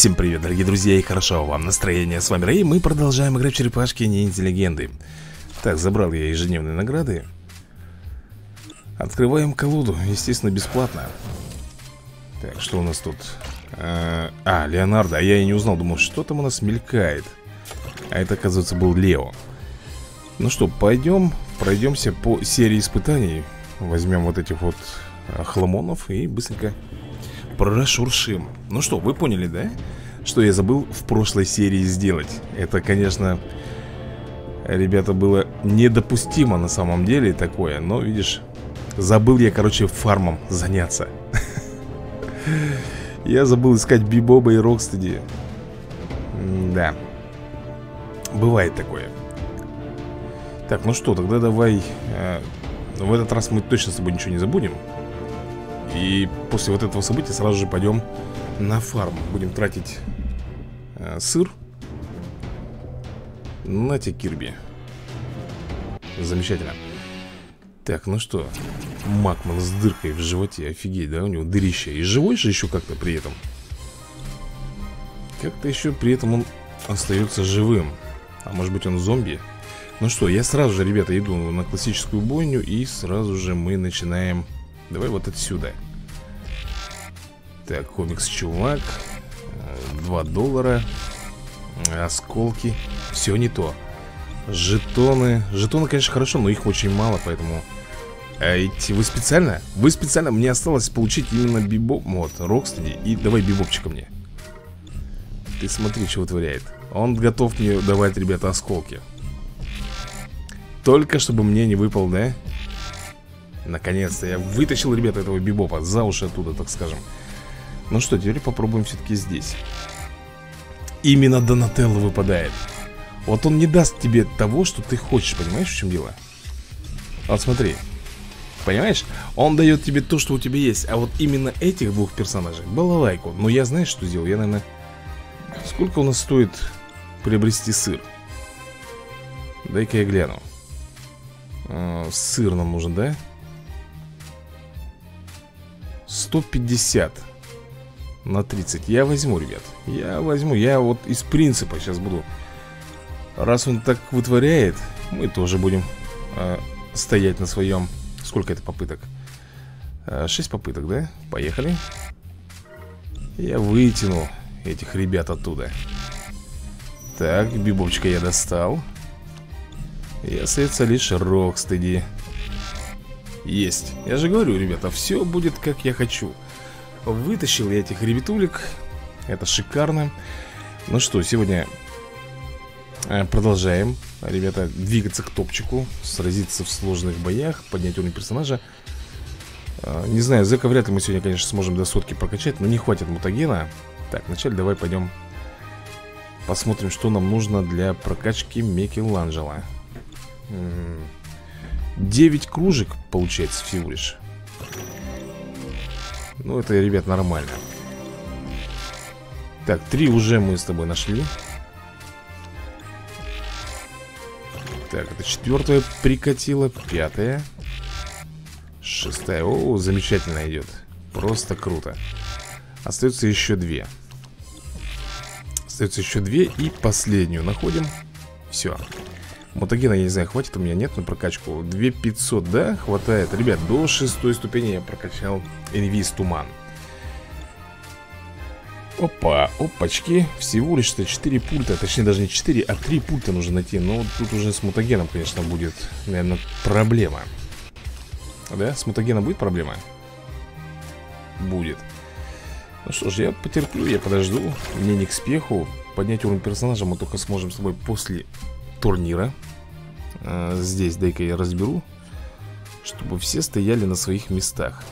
Всем привет, дорогие друзья, и хорошо вам настроение. С вами Рэй, мы продолжаем играть в черепашки ниндзя легенды. Так, забрал я ежедневные награды. Открываем колоду, естественно, бесплатно. Так, что у нас тут? А, а Леонардо, а я и не узнал, думал, что там у нас мелькает. А это, оказывается, был Лео. Ну что, пойдем, пройдемся по серии испытаний. Возьмем вот этих вот а, хламонов и быстренько прошуршим Ну что, вы поняли, да? Что я забыл в прошлой серии сделать. Это, конечно, ребята, было недопустимо на самом деле такое Но, видишь, забыл я, короче, фармом заняться. Я забыл искать Бибоба и Рокстеди. Да Бывает такое. Так, ну что, тогда давай э, В этот раз мы точно с тобой ничего не забудем и после вот этого события сразу же пойдем на фарм. Будем тратить э, сыр Нате, Кирби Замечательно. Так, ну что Макман с дыркой в животе Офигеть, да, у него дырище И живой же еще как-то при этом? Как-то еще при этом он остается живым. А может быть он зомби? Ну что, я сразу же, ребята, иду на классическую бойню И сразу же мы начинаем. Давай вот отсюда Так, комикс-чувак 2 доллара Осколки. Все не то. Жетоны. Жетоны, конечно, хорошо, но их очень мало, поэтому а эти, вы специально? Вы специально, мне осталось получить именно бибоп Вот, Рокстеди И давай бибопчика мне. Ты смотри, что творяет. Он готов мне давать, ребята, осколки. Только чтобы мне не выпал, да? Наконец-то. Я вытащил, ребята, этого бибопа За уши оттуда, так скажем Ну что, теперь попробуем все-таки здесь Именно Донателло выпадает Вот он не даст тебе того, что ты хочешь Понимаешь, в чем дело? Вот смотри Понимаешь? Он дает тебе то, что у тебя есть А вот именно этих двух персонажей Балалайку Но я знаешь, что сделал? Я, наверное Сколько у нас стоит приобрести сыр? Дай-ка я гляну а, Сыр нам нужен, да? 150 на 30 Я возьму, ребят. Я возьму, я вот из принципа сейчас буду. Раз он так вытворяет Мы тоже будем э, Стоять на своем Сколько это попыток? Э, 6 попыток, да? Поехали. Я вытяну этих ребят оттуда. Так, бибовчика я достал. И остается лишь Рокстеди есть. Я же говорю, ребята, все будет как я хочу. Вытащил я этих ребятулек. Это шикарно. Ну что, сегодня э, продолжаем, ребята, двигаться к топчику. Сразиться в сложных боях, поднять уровень персонажа. Э, не знаю, Зека вряд ли мы сегодня, конечно, сможем до сотки прокачать, но не хватит мутагена. Так, вначале давай пойдем посмотрим, что нам нужно для прокачки Микеланджело. 9 кружек получается всего лишь Ну это, ребят, нормально. Так, 3 уже мы с тобой нашли. Так, это четвертая прикатила Пятая Шестая, о, замечательно идет. Просто круто. Остается еще две. Остается еще две и последнюю находим. Все Мутагена, я не знаю, хватит у меня, нет на прокачку? 2500, да? Хватает? Ребят, до шестой ступени я прокачал Инвиз Туман. Опа, опачки Всего лишь-то 4 пульта Точнее даже не 4, а 3 пульта нужно найти. Но тут уже с мутагеном, конечно, будет Наверное, проблема. Да, с мутагеном будет проблема? Будет. Ну что ж, я потерплю, я подожду. Мне не к спеху. Поднять уровень персонажа мы только сможем с тобой после турнира. А, Здесь дай-ка я разберу Чтобы все стояли на своих местах.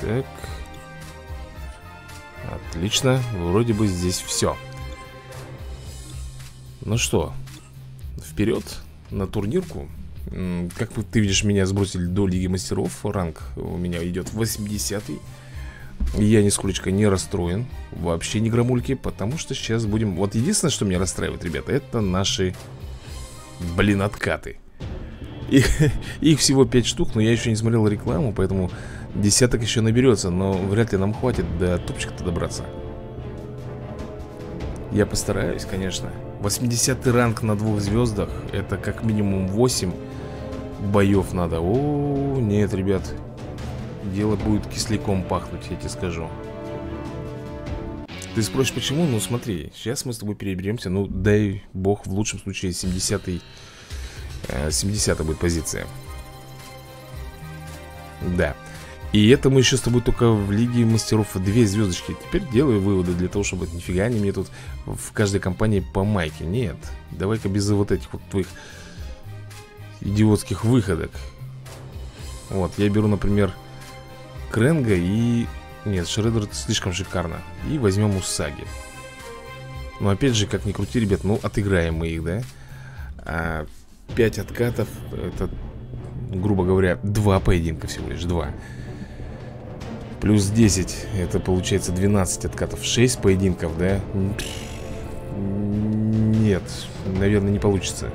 Так. Отлично, вроде бы здесь все Ну что, вперед на турнирку? Как ты видишь, меня сбросили до Лиги Мастеров Ранг у меня идет 80 -й. Я нисколечко не расстроен Вообще не громульки Потому что сейчас будем... Вот единственное, что меня расстраивает, ребята Это наши, блин, откаты. Их, их всего 5 штук Но я еще не смотрел рекламу Поэтому Десяток еще наберется, но вряд ли нам хватит до топчика-то добраться. Я постараюсь, конечно. 80 ранг на двух звездах Это как минимум 8 боев надо. О, нет, ребят Дело будет кисляком пахнуть, я тебе скажу. Ты спросишь, почему? Ну смотри, сейчас мы с тобой переберемся. Ну, дай бог, в лучшем случае 70-й 70 будет позиция. Да. И это мы еще с тобой только в Лиге Мастеров две звездочки. Теперь делаю выводы для того, чтобы нифига не мне тут в каждой компании по майке. Нет, давай-ка без вот этих вот твоих идиотских выходок. Вот, я беру, например, Кренга и... Нет, Шреддер слишком шикарно. И возьмем Усаги. Но опять же, как ни крути, ребят, ну отыграем мы их, да? А 5 откатов, это, грубо говоря, два поединка всего лишь, два. Плюс 10, это получается 12 откатов. 6 поединков, да? Нет, наверное, не получится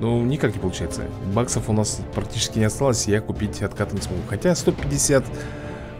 Ну, никак не получается. Баксов у нас практически не осталось Я купить откаты не смогу. Хотя 150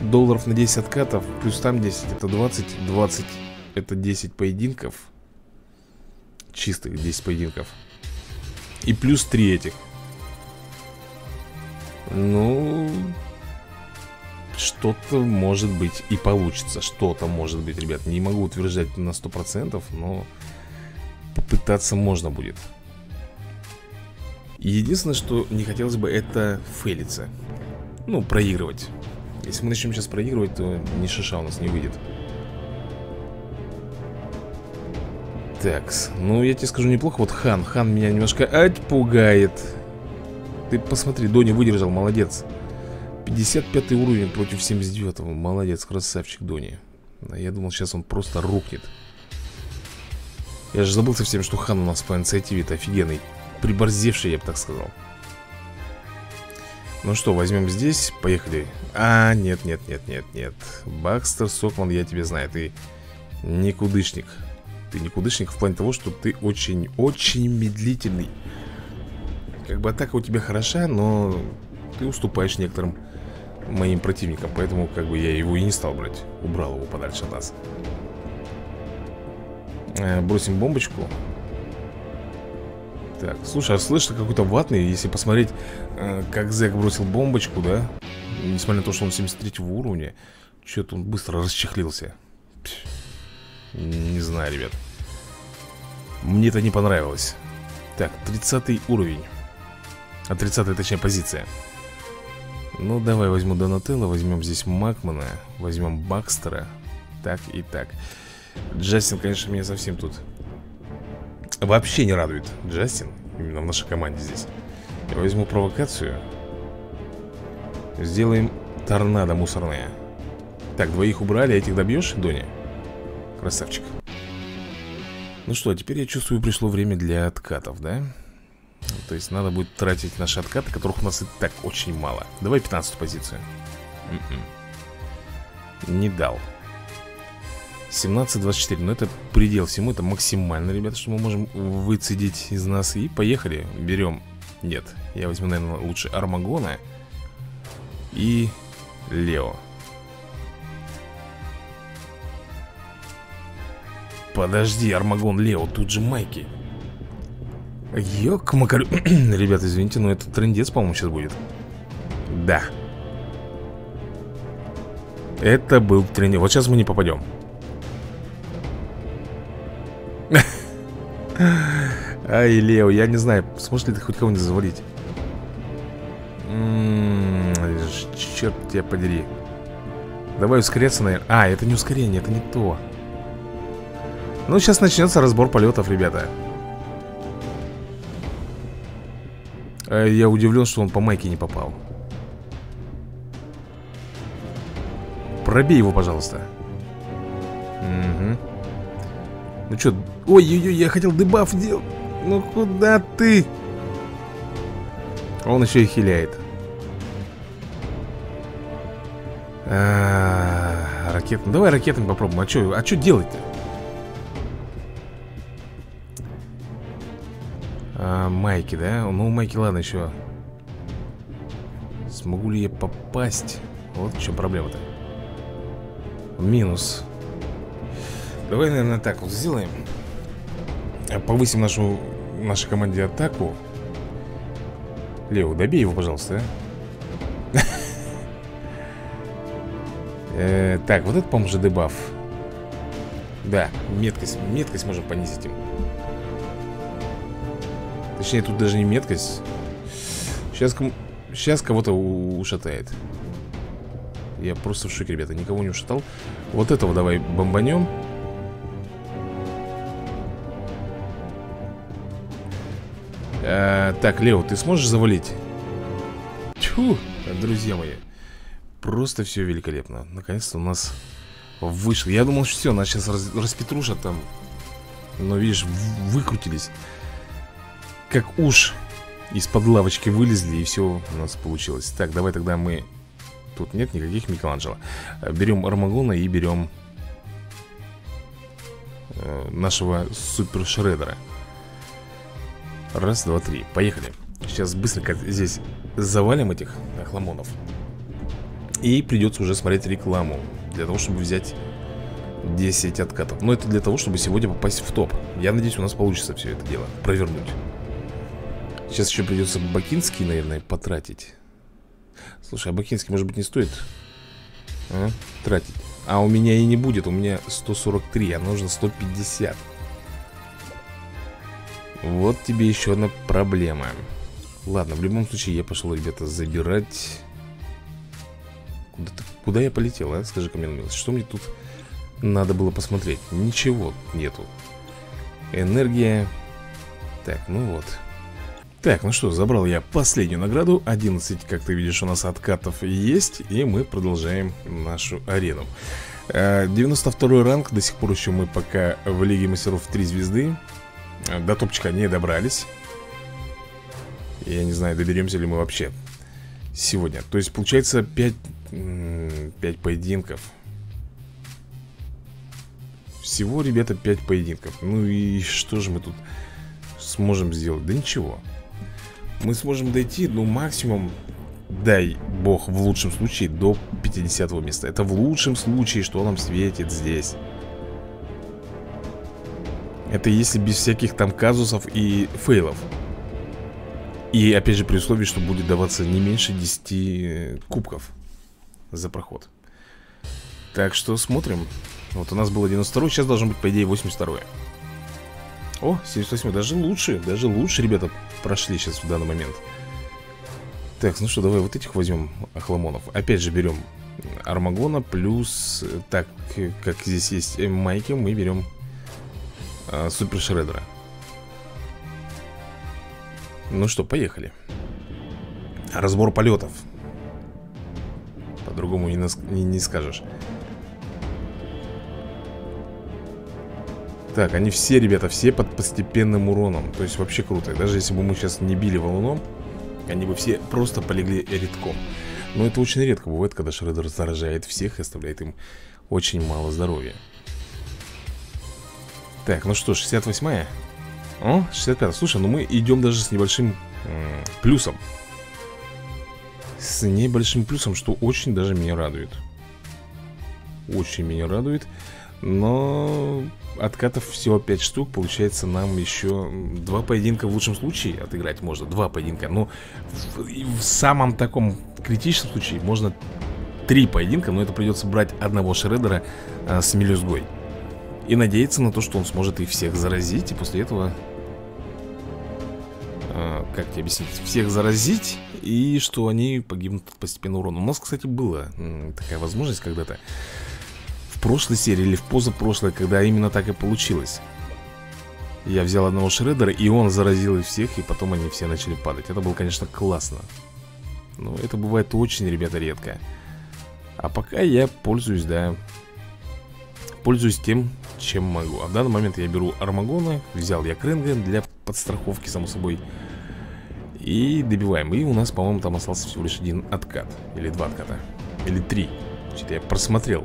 долларов на 10 откатов Плюс там 10, это 20 20, это 10 поединков. Чистых 10 поединков. И плюс 3 этих. Ну, что-то может быть и получится Что-то может быть, ребят. Не могу утверждать на 100% Но попытаться можно будет Единственное, что не хотелось бы Это фейлиться. Ну, проигрывать. Если мы начнем сейчас проигрывать, то ни шиша у нас не выйдет. Такс, ну я тебе скажу неплохо. Вот Хан, Хан меня немножко отпугает. Ты посмотри, Дони выдержал, молодец. 55 уровень против 79 -го. Молодец, красавчик Дони. Я думал, сейчас он просто рухнет. Я же забыл совсем, что Хан у нас по инициативе это офигенный Приборзевший, я бы так сказал. Ну что, возьмем здесь, поехали. А, нет, нет, нет, нет, нет. Бакстер, Сокман, я тебе знаю Ты никудышник. Ты никудышник в плане того, что ты очень-очень медлительный. Как бы атака у тебя хороша, но ты уступаешь некоторым моим противником Поэтому как бы я его и не стал брать. Убрал его подальше от нас. Э, Бросим бомбочку Так, слушай, а слышно какой-то ватный Если посмотреть, э, как Зэк бросил бомбочку, да? Несмотря на то, что он 73 уровня Что-то он быстро расчехлился. Пш, Не знаю, ребят. Мне это не понравилось. Так, 30 уровень. А 30 точнее позиция. Ну, давай возьму Донателло, возьмем здесь Макмана, возьмем Бакстера. Так и так. Джастин, конечно, меня совсем тут вообще не радует. Джастин, именно в нашей команде здесь. Я возьму провокацию. Сделаем торнадо мусорное. Так, двоих убрали, этих добьешь, Дони? Красавчик. Ну что, теперь я чувствую, пришло время для откатов, да? То есть надо будет тратить наши откаты, которых у нас и так очень мало Давай 15 позицию М м-м. Не дал 17-24, но это предел всему, это максимально, ребята, что мы можем выцедить из нас. И поехали, берем. Нет, я возьму, наверное, лучше Армагона И Лео. Подожди, Армагон, Лео, тут же Майки. Ёк, макарю... Ребята, извините, но это трендец, по-моему, сейчас будет. Да. Это был трендец. Вот сейчас мы не попадем Ай, Лео, я не знаю, сможешь ли ты хоть кого-нибудь завалить? М-м, Черт тебя подери. Давай ускоряться, наверное А, это не ускорение, это не то. Ну, сейчас начнется разбор полетов, ребята. Э, я удивлен, что он по майке не попал. Пробей его, пожалуйста. Угу Ну что, ой-ой-ой, я хотел дебаф делать Ну куда ты? Он еще и хиляет а, Ракет, ну давай ракетами попробуем А что а чё делать-то? а, Майки, да? Ну, Майки, ладно, еще Смогу ли я попасть? Вот в чем проблема-то Минус Давай, наверное, так вот сделаем Повысим нашу нашей команде атаку. Лео, добей его, пожалуйста, а. Э, Так, вот это, по-моему, же дебаф. Да, меткость Меткость можем понизить им. Точнее, тут даже не меткость. Сейчас, сейчас кого-то ушатает. Я просто в шоке, ребята Никого не ушатал. Вот этого давай бомбанем а, Так, Лео, ты сможешь завалить? Тьфу, друзья мои. Просто все великолепно. Наконец-то у нас вышло. Я думал, что все, нас сейчас раз, распетрушат там. Но видишь, выкрутились. Как уж из-под лавочки вылезли И все у нас получилось. Так, давай тогда мы Тут нет никаких Микеланджело. Берем Армагона и берем э, Нашего Супер Шредера Раз, два, три, поехали. Сейчас быстренько здесь завалим этих охламонов И придется уже смотреть рекламу Для того, чтобы взять 10 откатов. Но это для того, чтобы сегодня попасть в топ. Я надеюсь, у нас получится все это дело провернуть. Сейчас еще придется Бакинский, наверное, потратить. Слушай, а Бакинский, может быть, не стоит а? тратить? А у меня и не будет, у меня 143, а нужно 150 Вот тебе еще одна проблема. Ладно, в любом случае я пошел, ребята, забирать. Куда, куда я полетел, а? Скажи-ка мне, что мне тут надо было посмотреть? Ничего нету. Энергия. Так, ну вот. Так, ну что, забрал я последнюю награду. 11, как ты видишь, у нас откатов есть И мы продолжаем нашу арену. 92 э, ранг, до сих пор еще мы пока в Лиге Мастеров 3 звезды До топчика не добрались Я не знаю, доберемся ли мы вообще сегодня То есть получается 5, 5 поединков Всего, ребята, 5 поединков Ну и что же мы тут сможем сделать? Да ничего мы сможем дойти, ну, максимум, дай бог, в лучшем случае, до 50 места. Это в лучшем случае, что нам светит здесь. Это если без всяких там казусов и фейлов. И опять же при условии, что будет даваться не меньше 10 э, кубков за проход. Так что смотрим. Вот у нас было 92 сейчас должно быть, по идее, 82 -е. О, 78 даже лучше, даже лучше, ребята, прошли сейчас в данный момент Так, ну что, давай вот этих возьмем охламонов Опять же берем Армагона плюс, так, как здесь есть майки, мы берем а, Супер Шредера. Ну что, поехали. Разбор полетов. По-другому не, не, не скажешь. Так, они все, ребята, все под постепенным уроном. То есть вообще круто. Даже если бы мы сейчас не били валуном Они бы все просто полегли редком Но это очень редко бывает, когда Шредер заражает всех И оставляет им очень мало здоровья Так, ну что, 68-я О, 65 Слушай, ну мы идем даже с небольшим плюсом. С небольшим плюсом, что очень даже меня радует. Очень меня радует. Но откатов всего 5 штук Получается нам еще два поединка в лучшем случае отыграть можно. Два поединка. Но в, в самом таком критичном случае можно три поединка Но это придется брать одного Шредера а, с мелюзгой И надеяться на то, что он сможет их всех заразить И после этого а, Как тебе объяснить? Всех заразить И что они погибнут от постепенного урона У нас, кстати, была такая возможность когда-то в прошлой серии или в позапрошлой, когда именно так и получилось. Я взял одного шредера, и он заразил их всех, и потом они все начали падать. Это было, конечно, классно. Но это бывает очень, ребята, редко. А пока я пользуюсь, да, пользуюсь тем, чем могу. А в данный момент я беру Армагона, взял я Кренга для подстраховки, само собой. И добиваем. И у нас, по-моему, там остался всего лишь один откат. Или два отката. Или три. Что-то я просмотрел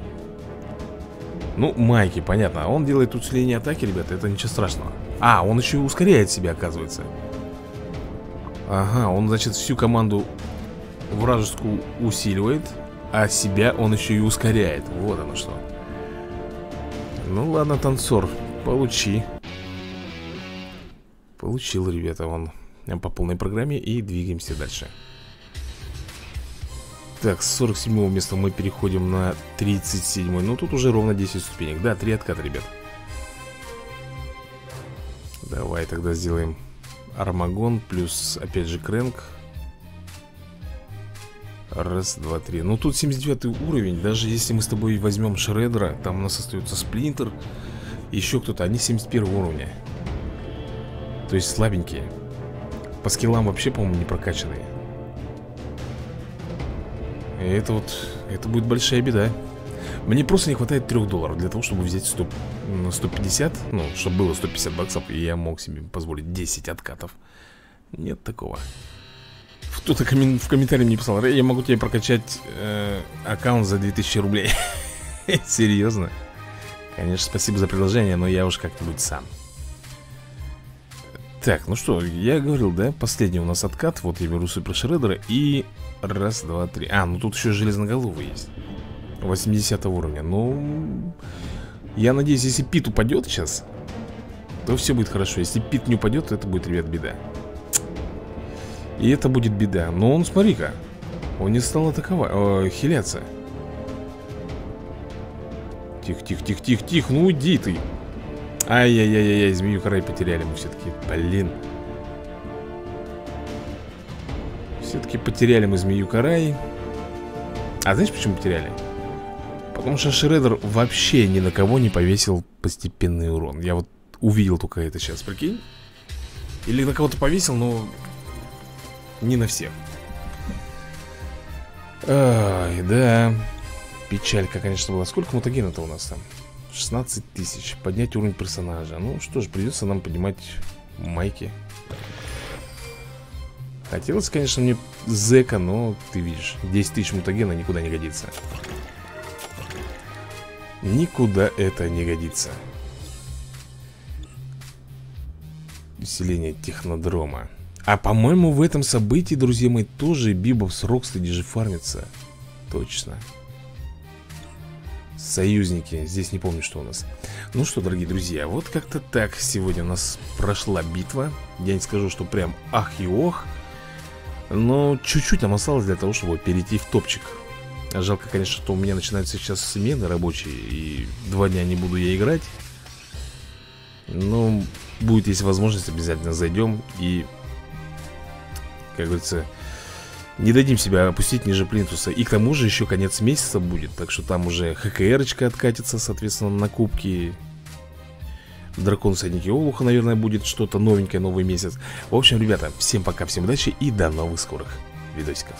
ну, майки, понятно. А он делает усиление атаки, ребята, это ничего страшного. А, он еще и ускоряет себя, оказывается. Ага, он, значит, всю команду вражескую усиливает. А себя он еще и ускоряет Вот оно что Ну ладно, танцор, получи. Получил, ребята, он по полной программе И двигаемся дальше. Так, с 47 места мы переходим на 37 Ну тут уже ровно 10 ступенек. Да, 3 отката, ребят. Давай тогда сделаем Армагон плюс, опять же, Крэнк Раз, два, три. Ну тут 79 уровень. Даже если мы с тобой возьмем Шредера Там у нас остается Сплинтер Еще кто-то, они 71 уровня. То есть слабенькие. По скиллам вообще, по-моему, не прокачанные. И это вот Это будет большая беда. Мне просто не хватает 3 долларов Для того, чтобы взять 100, 150 Ну, чтобы было 150 баксов И я мог себе позволить 10 откатов. Нет такого кто-то коммен... в комментарии мне писал Я могу тебе прокачать э, аккаунт за 2000 рублей Серьезно? Конечно, спасибо за предложение, но я уж как-нибудь сам. Так, ну что, я говорил, да, последний у нас откат Вот я беру супер шредера и... Раз, два, три. А, ну тут еще железноголовый есть. 80 уровня. Ну... Я надеюсь, если Пит упадет сейчас То все будет хорошо. Если Пит не упадет, то это будет, ребят, беда и это будет беда. Но он, смотри-ка Он не стал атаковать, э, хиляться. Тихо, тихо, тихо, тихо, тихо Ну уйди ты. Ай-яй-яй-яй, змею край потеряли мы все-таки Блин. Все-таки потеряли мы змею карай А знаешь, почему потеряли? Потому что Шредер вообще ни на кого не повесил постепенный урон. Я вот увидел только это сейчас, прикинь. Или на кого-то повесил, но не на всех. Ай, да. Печалька, конечно, была. Сколько мутагена-то у нас там? 16 тысяч. Поднять уровень персонажа. Ну что ж, придется нам поднимать майки. Хотелось, конечно, мне зека, но ты видишь 10 тысяч мутагена никуда не годится. Никуда это не годится. Усиление технодрома а по-моему в этом событии, друзья мои, тоже Бибов с Рокстеди же фармится. Точно. Союзники, здесь не помню, что у нас. Ну что, дорогие друзья, вот как-то так Сегодня у нас прошла битва. Я не скажу, что прям ах и ох Но чуть-чуть нам осталось для того, чтобы перейти в топчик. Жалко, конечно, что у меня начинаются сейчас смены рабочие И два дня не буду я играть. Но будет есть возможность, обязательно зайдем и как говорится, не дадим себя опустить ниже плинтуса. И к тому же еще конец месяца будет Так что там уже ХКРочка откатится, соответственно, на кубки. Дракон Садники Олуха, наверное, будет что-то новенькое, новый месяц. В общем, ребята, всем пока, всем удачи и до новых скорых видосиков